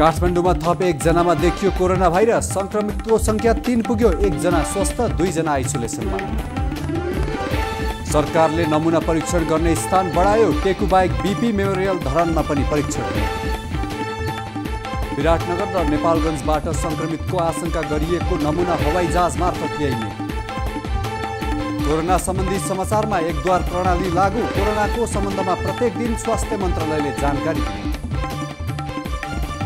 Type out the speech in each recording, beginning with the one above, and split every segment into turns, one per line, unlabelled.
काठमाडौँमा थप एकजनामा देखियो कोरोना भाइरस। सङ्क्रमितको सङ्ख्या तिन पुग्यो। एकजना स्वस्थ दुईजना आइसोलेसनमा। सरकारले नमुना परीक्षण गर्ने स्थान बढायो। टेकुबाहेक बिपी मेमोरियल धरानमा पनि परीक्षण विराटनगर र नेपालगञ्जबाट सङ्क्रमितको आशंका गरिएको नमुना हवाई जहाज मार्फत ल्याइने। कोरोना सम्बन्धी समाचारमा एकद्वार प्रणाली लागू। कोरोनाको सम्बन्धमा प्रत्येक दिन स्वास्थ्य मन्त्रालयले जानकारी दिने।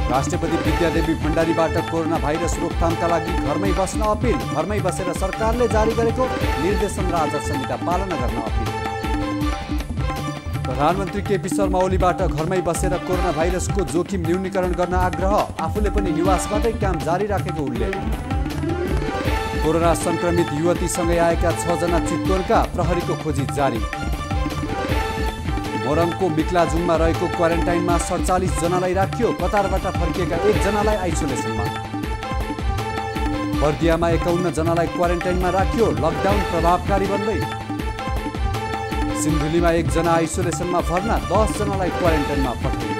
राष्ट्रपति विद्यादेवी भण्डारीबाट कोरोना भाइरस रोकथामका लागि घरमै बस्न अपिल। घरमै बसेर सरकारले जारी गरेको निर्देशन र आचार संहिता पालना गर्न अपिल। प्रधानमन्त्री केपी शर्मा ओलीबाट घरमै बसेर कोरोना भाइरसको जोखिम न्यूनीकरण गर्न आग्रह। आफूले पनि निवासबाटै काम जारी राखेको उल्लेख। कोरोना सङ्क्रमित युवतीसँगै आएका छजना चितवनका प्रहरीको खोजी जारी। मोरङको मिक्लाजुङमा रहेको क्वारेन्टाइनमा सडचालिस जनालाई राखियो। कतारबाट फर्किएका एकजनालाई आइसोलेसनमा। बर्दियामा एकाउन्न जनालाई क्वारेन्टाइनमा राखियो। लकडाउन प्रभावकारी बन्दै। सिन्धुलीमा एकजना आइसोलेसनमा भर्ना दसजनालाई क्वारेन्टाइनमा पठाइयो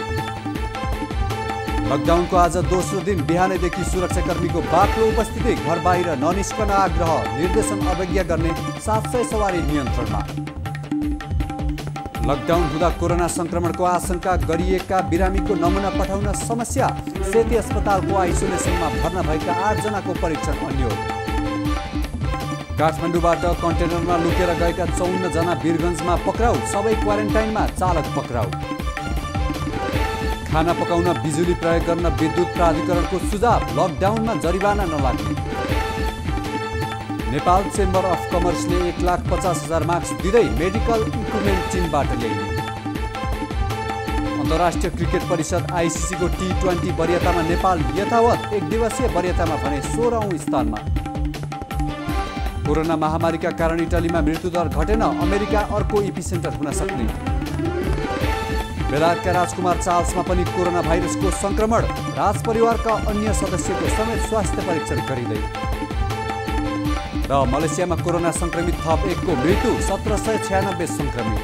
लकडाउनको आज दोस्रो दिन बिहानैदेखि सुरक्षाकर्मीको बाक्लो उपस्थिति घर बाहिर ननिस्कन आग्रह निर्देशन अवज्ञा गर्ने सात सय सवारी नियन्त्रणमा। लकडाउन हुँदा कोरोना सङ्क्रमणको आशंका गरिएका बिरामीको नमुना पठाउन समस्या सेती अस्पतालको आइसोलेसनमा भर्ना भएका आठजनाको परीक्षण अन्य। काठमाडौँबाट कन्टेनरमा लुकेर गएका चौन्नजना वीरगन्जमा पक्राउ सबै क्वारेन्टाइनमा चालक पक्राउ। खाना पकाउन बिजुली प्रयोग गर्न विद्युत प्राधिकरणको सुझाव लकडाउनमा जरिवाना नलाग्ने नेपाल चेम्बर अफ कमर्सले एक लाख पचास हजार मार्क्स दिँदै मेडिकल इक्विपमेन्ट चीनबाट ल्याइने। अन्तर्राष्ट्रिय क्रिकेट परिषद आइसिसीको टी ट्वेन्टी वरियतामा नेपाल यथावत एक दिवसीय वरियतामा भने सोह्रौँ स्थानमा। कोरोना महामारीका कारण इटलीमा मृत्युदर घटेन अमेरिका अर्को इपिसेन्टर हुन सक्ने। बेलायतका राजकुमार चार्ल्समा पनि कोरोना भाइरसको सङ्क्रमण। राज परिवारका अन्य सदस्यको समेत स्वास्थ्य परीक्षण गरिँदै। र मलेसियामा कोरोना संक्रमित थप एकको मृत्यु सत्र सय छ्यानब्बे सङ्क्रमित।